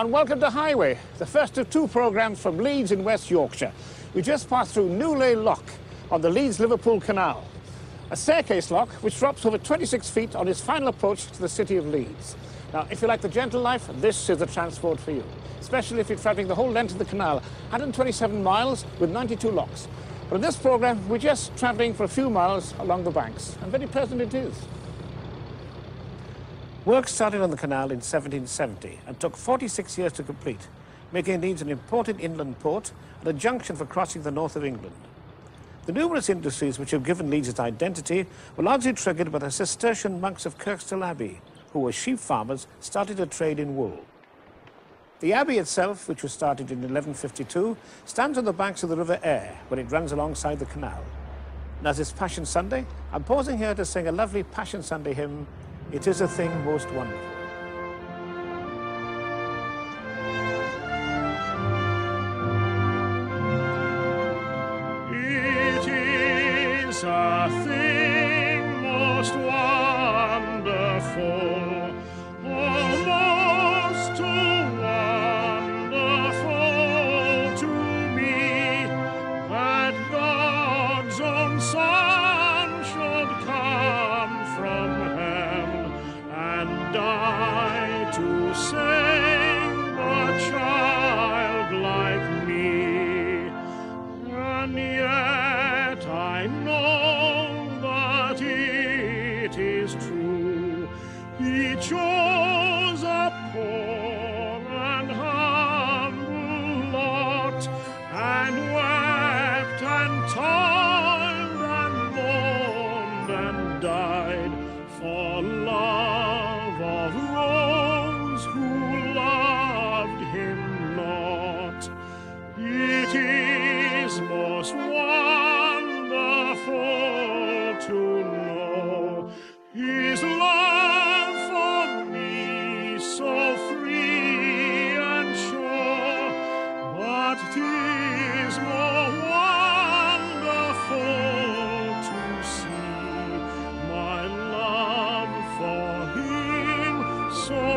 and welcome to Highway, the first of two programmes from Leeds in West Yorkshire. We just passed through Newlay Lock on the Leeds-Liverpool Canal, a staircase lock which drops over 26 feet on its final approach to the city of Leeds. Now, if you like the gentle life, this is the transport for you, especially if you're travelling the whole length of the canal, 127 miles with 92 locks. But in this programme, we're just travelling for a few miles along the banks, and very pleasant it is. Work started on the canal in 1770 and took 46 years to complete, making Leeds an important inland port and a junction for crossing the north of England. The numerous industries which have given Leeds its identity were largely triggered by the Cistercian monks of Kirkstall Abbey, who were sheep farmers, started a trade in wool. The abbey itself, which was started in 1152, stands on the banks of the River Aire when it runs alongside the canal. And as it's Passion Sunday, I'm pausing here to sing a lovely Passion Sunday hymn, It is a Thing Most Wonderful. He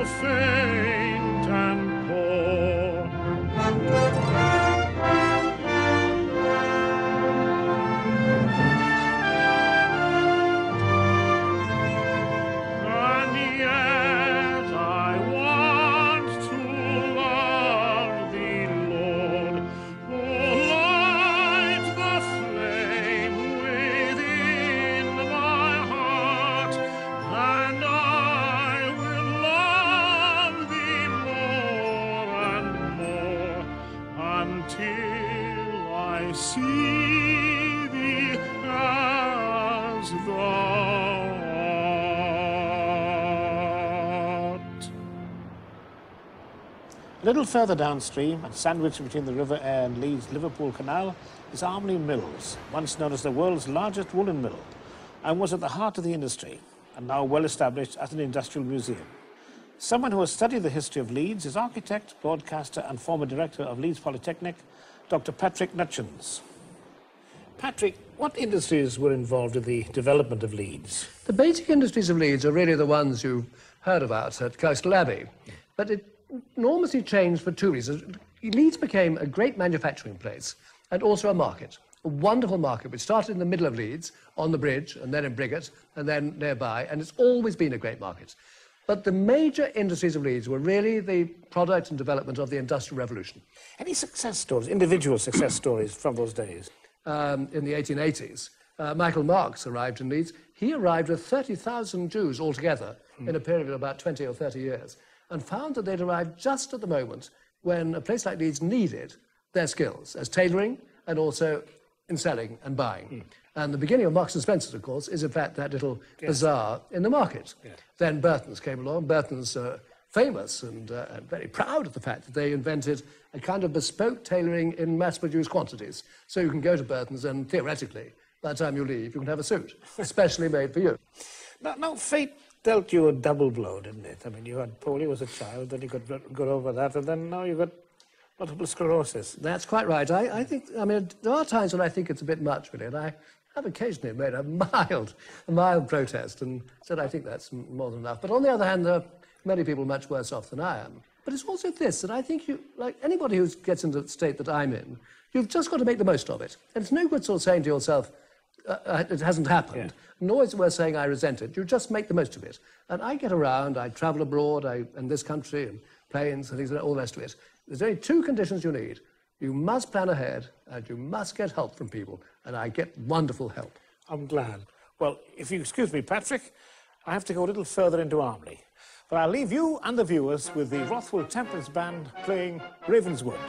so A little further downstream, and sandwiched between the River Aire and Leeds Liverpool Canal, is Armley Mills, once known as the world's largest woolen mill, and was at the heart of the industry, and now well established as an industrial museum. Someone who has studied the history of Leeds is architect, broadcaster, and former director of Leeds Polytechnic, Dr. Patrick Nuttgens. Patrick, what industries were involved in the development of Leeds? The basic industries of Leeds are really the ones you've heard about at Kirkstall Abbey. But it enormously changed for two reasons. Leeds became a great manufacturing place and also a market, a wonderful market which started in the middle of Leeds on the bridge and then in Briggate and then nearby, and it's always been a great market. But the major industries of Leeds were really the product and development of the Industrial Revolution. Any success stories, individual success stories from those days? um, in the 1880s. Uh, Michael Marks arrived in Leeds. He arrived with 30,000 Jews altogether in a period of about 20 or 30 years and found that they'd arrived just at the moment when a place like Leeds needed their skills as tailoring and also in selling and buying. And the beginning of Marks and Spencer's, of course, is in fact that little bazaar in the market. Then Burton's came along. Burton's uh, famous and, uh, and very proud of the fact that they invented a kind of bespoke tailoring in mass-produced quantities. So you can go to Burton's and theoretically, by the time you leave, you can have a suit, specially made for you. Now, now, fate dealt you a double blow, didn't it? I mean, you had polio as a child, then you got, got over that, and then now you've got multiple sclerosis. That's quite right. I, I think, I mean, there are times when I think it's a bit much, really, and I have occasionally made a mild, a mild protest and said I think that's more than enough. But on the other hand, there are many people much worse off than I am. But it's also this that I think you, like anybody who gets into the state that I'm in, you've just got to make the most of it. And it's no good sort of saying to yourself, uh, uh, it hasn't happened, nor is it worth saying I resent it. You just make the most of it. And I get around, I travel abroad, I, in this country, and planes and things, and all the rest of it. There's only two conditions you need. You must plan ahead, and you must get help from people. And I get wonderful help. I'm glad. Well, if you excuse me, Patrick, I have to go a little further into Armley. But I'll leave you and the viewers with the Rothwell Temperance Band playing Ravenswood.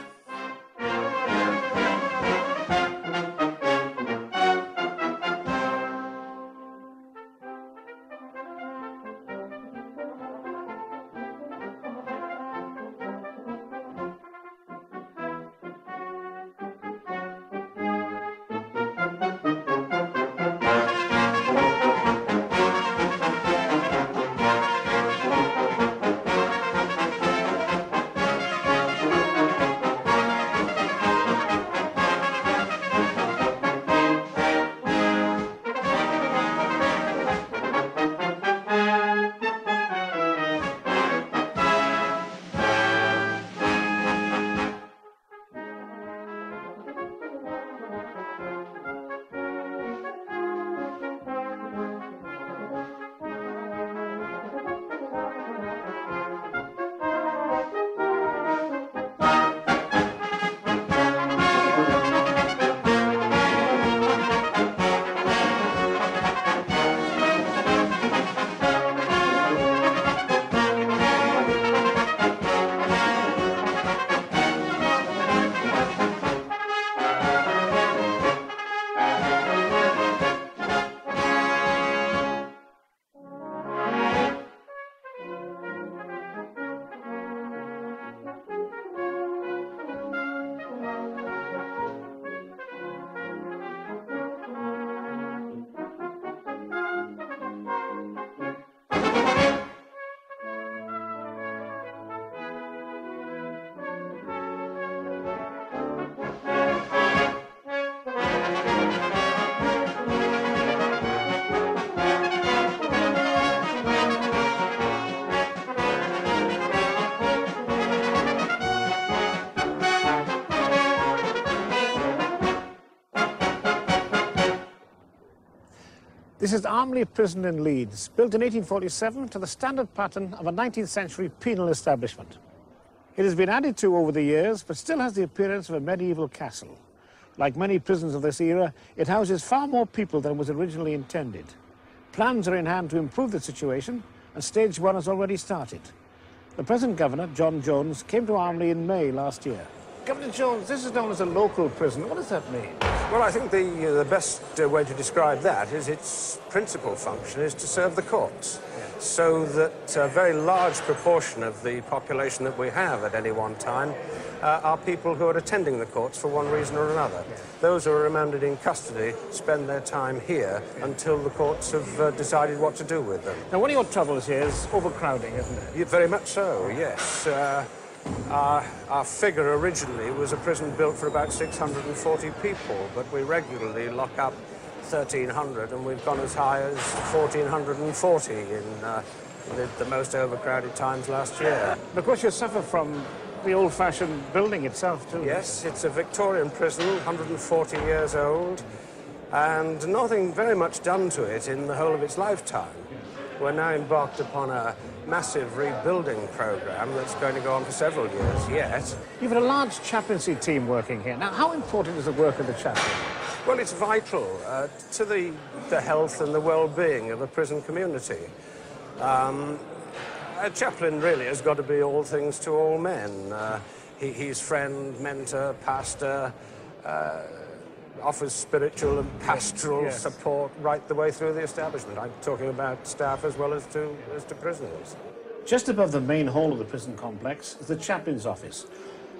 This is Armley Prison in Leeds, built in 1847 to the standard pattern of a 19th century penal establishment. It has been added to over the years, but still has the appearance of a medieval castle. Like many prisons of this era, it houses far more people than was originally intended. Plans are in hand to improve the situation, and stage one has already started. The present governor, John Jones, came to Armley in May last year. Governor Jones, this is known as a local prison. What does that mean? Well, I think the, uh, the best uh, way to describe that is its principal function is to serve the courts. So that a very large proportion of the population that we have at any one time uh, are people who are attending the courts for one reason or another. Those who are remanded in custody spend their time here until the courts have uh, decided what to do with them. Now, one of your troubles here is overcrowding, isn't it? Very much so, yes. Our, our figure originally was a prison built for about 640 people, but we regularly lock up 1,300, and we've gone as high as 1,440 in uh, the, the most overcrowded times last year. Of course, you suffer from the old-fashioned building itself, too. Yes, it's a Victorian prison, 140 years old, and nothing very much done to it in the whole of its lifetime. We're now embarked upon a massive rebuilding program that's going to go on for several years yet. You've got a large chaplaincy team working here. Now, how important is the work of the chaplain? Well, it's vital uh, to the, the health and the well-being of a prison community. Um, a chaplain really has got to be all things to all men. Uh, he, he's friend, mentor, pastor, uh, offers spiritual and pastoral yes. support right the way through the establishment. I'm talking about staff as well as to, as to prisoners. Just above the main hall of the prison complex is the chaplain's office,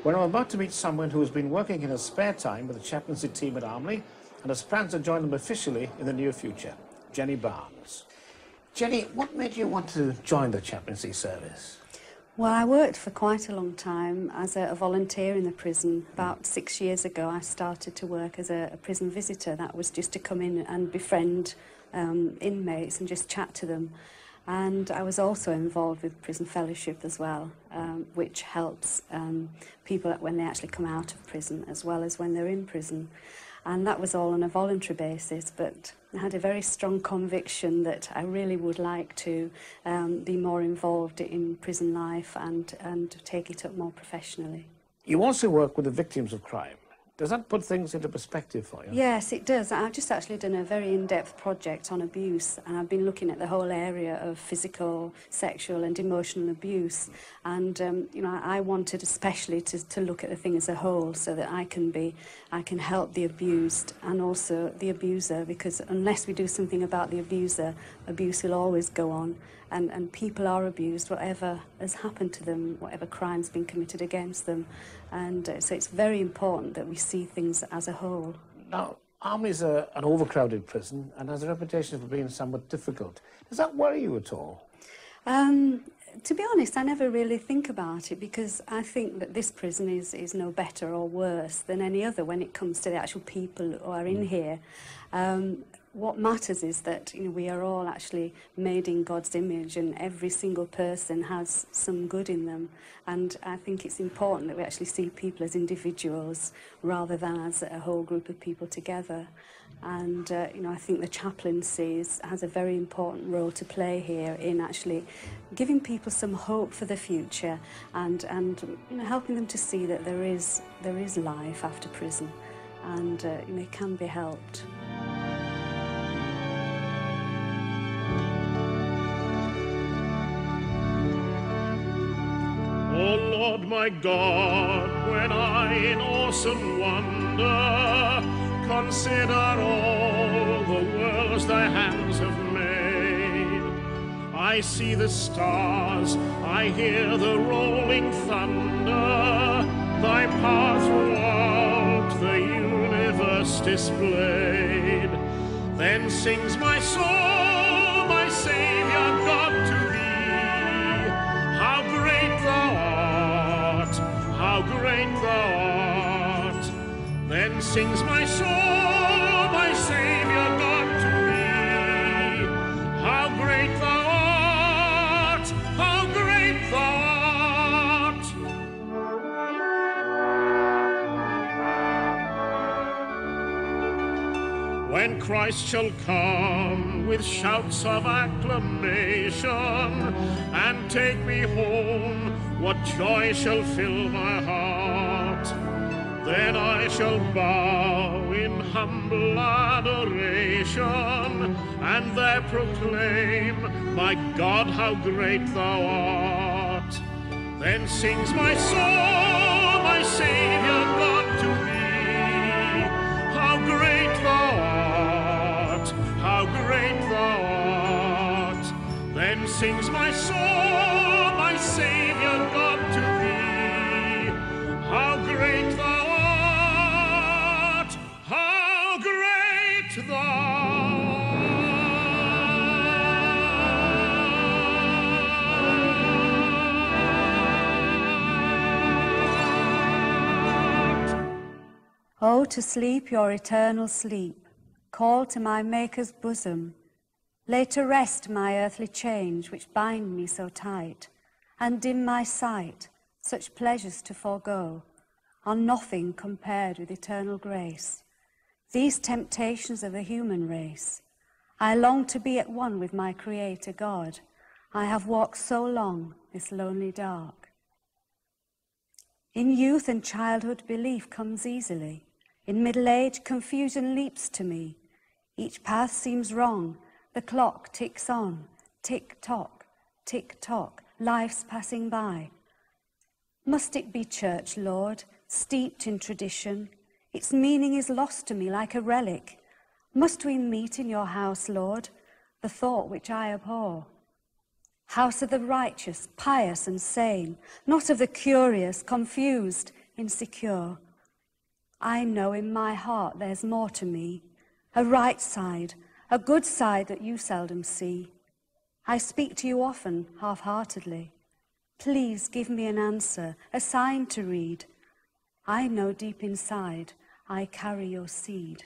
where I'm about to meet someone who has been working in his spare time with the chaplaincy team at Armley and has plans to join them officially in the near future, Jenny Barnes. Jenny, what made you want to join the chaplaincy service? Well, I worked for quite a long time as a, a volunteer in the prison. About six years ago, I started to work as a, a prison visitor. That was just to come in and befriend um, inmates and just chat to them. And I was also involved with Prison Fellowship as well, um, which helps um, people when they actually come out of prison as well as when they're in prison. And that was all on a voluntary basis, but I had a very strong conviction that I really would like to um, be more involved in prison life and, and take it up more professionally. You also work with the victims of crime. Does that put things into perspective for you? Yes, it does. I've just actually done a very in-depth project on abuse and I've been looking at the whole area of physical, sexual and emotional abuse. And, um, you know, I wanted especially to, to look at the thing as a whole so that I can be, I can help the abused and also the abuser because unless we do something about the abuser, abuse will always go on. And, and people are abused, whatever has happened to them, whatever crime's been committed against them. And uh, so it's very important that we see things as a whole. Now, Armley is a, an overcrowded prison and has a reputation for being somewhat difficult. Does that worry you at all? Um, to be honest, I never really think about it because I think that this prison is, is no better or worse than any other when it comes to the actual people who are in here. Um, what matters is that you know, we are all actually made in God's image and every single person has some good in them. And I think it's important that we actually see people as individuals rather than as a whole group of people together. And uh, you know, I think the chaplaincy is, has a very important role to play here in actually giving people some hope for the future and, and you know, helping them to see that there is, there is life after prison and uh, you know, it can be helped. O Lord my God, when I in awesome wonder consider all the worlds thy hands have made, I see the stars, I hear the rolling thunder, thy power throughout the universe displayed. Then sings my soul, my Saviour thou art. Then sings my soul, my Saviour God, to thee. How great thou art, how great thou art. When Christ shall come with shouts of acclamation and take me home, what joy shall fill my heart? Then I shall bow in humble adoration and there proclaim, My God, how great thou art. Then sings my soul, my Saviour God to thee. How great thou art, how great thou art. Then sings my soul, to sleep your eternal sleep, call to my Maker's bosom. Lay to rest my earthly chains which bind me so tight, and dim my sight, such pleasures to forego, are nothing compared with eternal grace. These temptations of the human race, I long to be at one with my Creator God. I have walked so long this lonely dark. In youth and childhood, belief comes easily. In middle age, confusion leaps to me. Each path seems wrong. The clock ticks on. Tick tock, tick tock. Life's passing by. Must it be church, Lord, steeped in tradition? Its meaning is lost to me like a relic. Must we meet in your house, Lord, the thought which I abhor? House of the righteous, pious and sane, not of the curious, confused, insecure. I know in my heart there's more to me, a right side, a good side that you seldom see. I speak to you often, half heartedly. Please give me an answer, a sign to read. I know deep inside I carry your seed.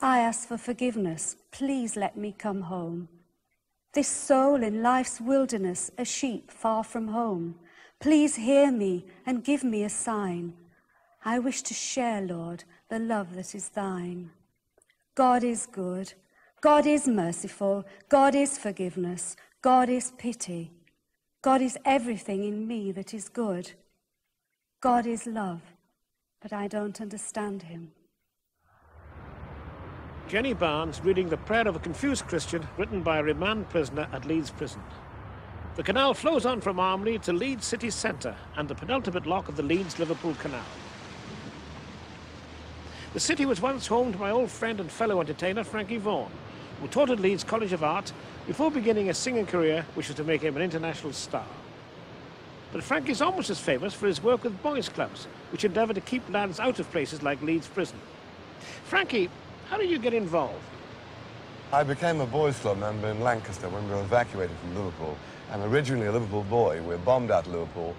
I ask for forgiveness. Please let me come home. this soul in life's wilderness, a sheep far from home. Please hear me and give me a sign. I wish to share, Lord, the love that is thine. God is good. God is merciful. God is forgiveness. God is pity. God is everything in me that is good. God is love, but I don't understand him. Jenny Barnes reading the prayer of a confused Christian written by a remand prisoner at Leeds Prison. The canal flows on from Armley to Leeds city centre and the penultimate lock of the Leeds-Liverpool Canal. The city was once home to my old friend and fellow entertainer Frankie Vaughan, who taught at Leeds College of Art before beginning a singing career which was to make him an international star. But Frankie's almost as famous for his work with boys' clubs, which endeavour to keep lads out of places like Leeds Prison. Frankie, how did you get involved? I became a boys' club member in Lancaster when we were evacuated from Liverpool. I'm originally a Liverpool boy. We were bombed out of Liverpool,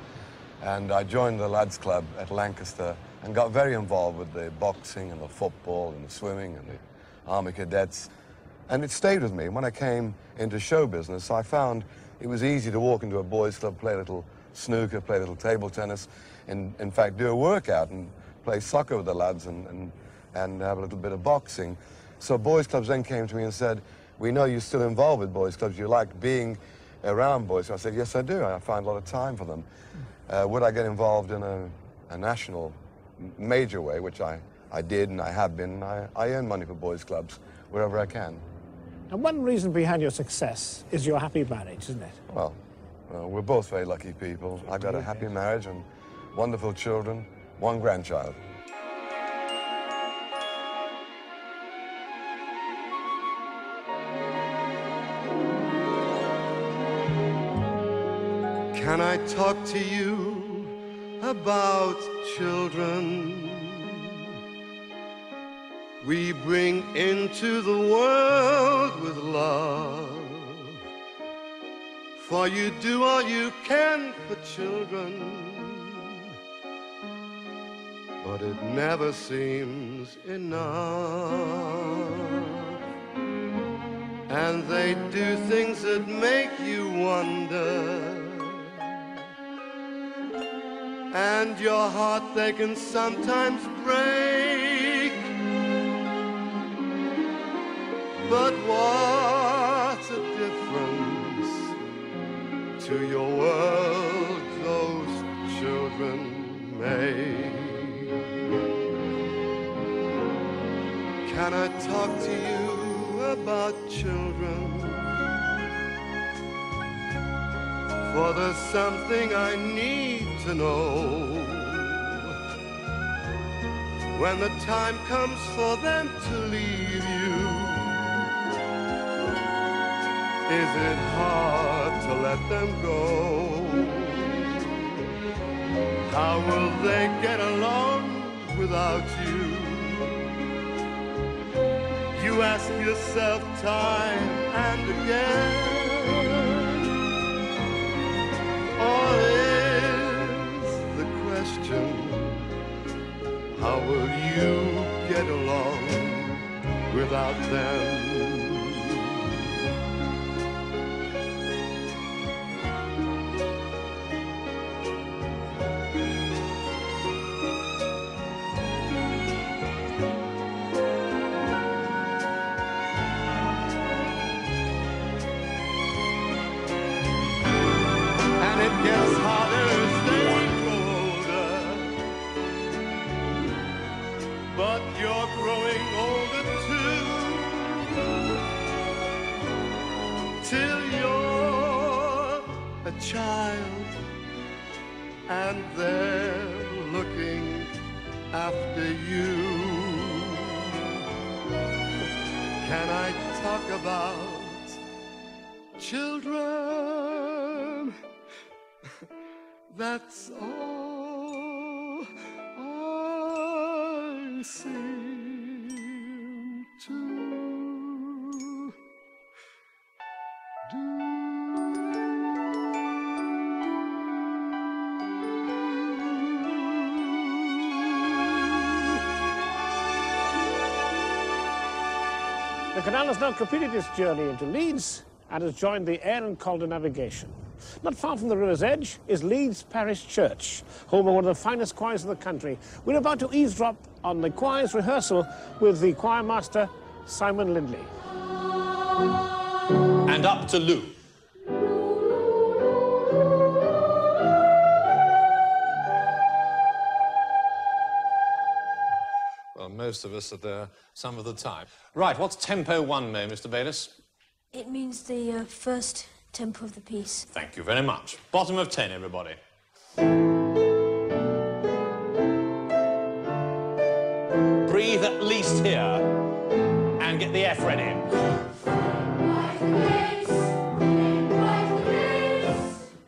and I joined the lads' club at Lancaster and got very involved with the boxing and the football and the swimming and the army cadets. And it stayed with me. When I came into show business, I found it was easy to walk into a boys' club, play a little snooker, play a little table tennis, and in fact do a workout and play soccer with the lads and, and and have a little bit of boxing. So boys clubs then came to me and said, we know you're still involved with boys clubs. You like being around boys. So I said, yes, I do. I find a lot of time for them. Uh, would I get involved in a, a, national major way, which I, I did and I have been. I, I earn money for boys clubs wherever I can. And one reason behind your success is your happy marriage, isn't it? Well, well we're both very lucky people. I've got a happy marriage and wonderful children, one grandchild. Can I talk to you about children? We bring into the world with love. For you do all you can for children. But it never seems enough. And they do things that make you wonder and your heart they can sometimes break. But what's the difference to your world those children make? Can I talk to you about children? For there's something I need to know. When the time comes for them to leave you, is it hard to let them go? How will they get along without you? You ask yourself time and again. Or is the question, how will you get along without them? About children? That's all I seem has now completed its journey into Leeds and has joined the Aire and Calder navigation. Not far from the river's edge is Leeds Parish Church, home of one of the finest choirs in the country. We're about to eavesdrop on the choir's rehearsal with the choir master, Simon Lindley. And up to Lou. Well, most of us are there some of the time. Right, what's tempo one, May, Mr. Bayliss? It means the uh, first tempo of the piece. Thank you very much. Bottom of ten, everybody. Breathe at least here and get the F ready.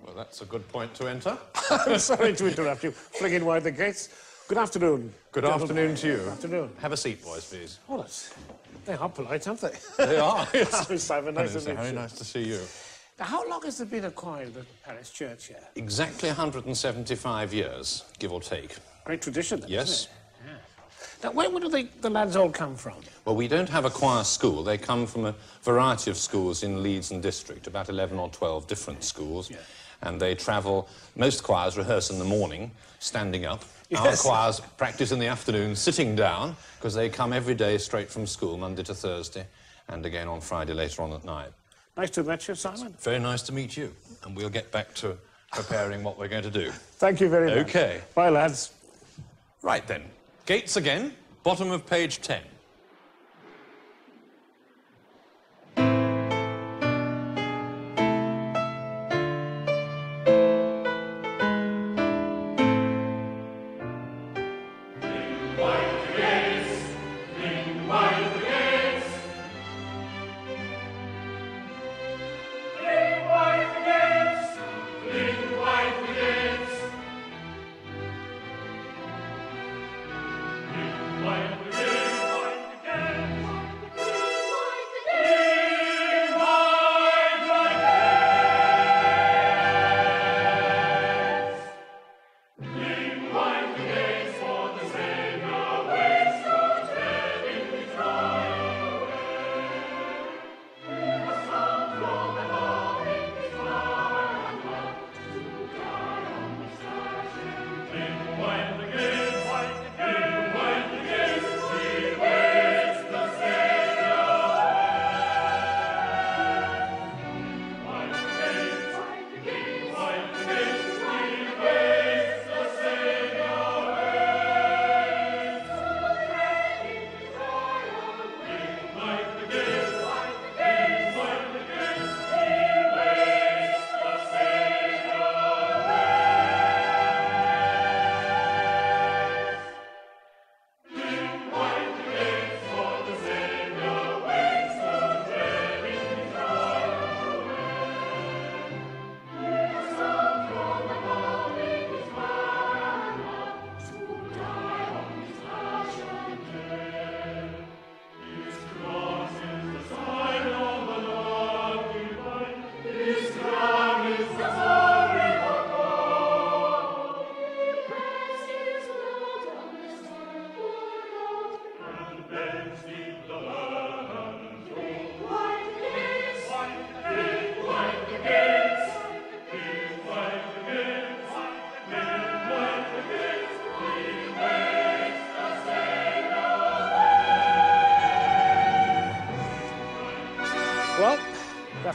Well, that's a good point to enter. I'm sorry to interrupt you, flinging wide the gates. Good afternoon. Good afternoon to you. Good afternoon. Have a seat, boys, please. Oh, that's, they are polite, aren't they? They are. Hello, Simon. Nice It's to meet very you. nice to see you. Now, how long has there been a choir in the parish church here? Exactly 175 years, give or take. Great tradition, then, Yes. isn't it? Now, where, do they, the lads all come from? Well, we don't have a choir school. They come from a variety of schools in Leeds and district, about 11 or 12 different schools. And they travel, most choirs rehearse in the morning, standing up. Our Yes. choirs practice in the afternoon, sitting down, because they come every day straight from school, Monday to Thursday, and again on Friday later on at night. Nice to meet you, Simon. Very nice to meet you. And we'll get back to preparing what we're going to do. Thank you very much. Okay. Bye, lads. Right then, Gates again, bottom of page 10.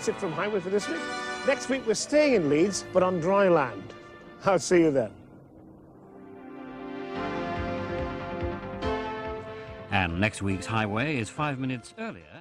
That's it from Highway for this week. Next week, we're staying in Leeds, but on dry land. I'll see you then. And next week's highway is five minutes earlier.